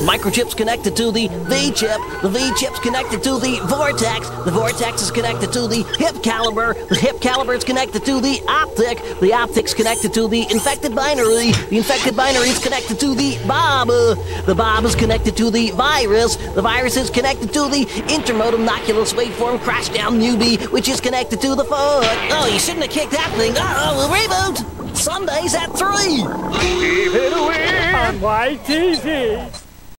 Microchip's connected to the V-chip. The V-chip's connected to the vortex. The vortex is connected to the hip caliber. The hip caliber is connected to the optic. The optic's connected to the infected binary. The infected binary is connected to the bob. The bob is connected to the virus. The virus is connected to the intermodal noculus waveform crashdown newbie, which is connected to the foot. Oh, you shouldn't have kicked that thing. Uh-oh, reboot. Sundays at 3. Keep it away on YTV.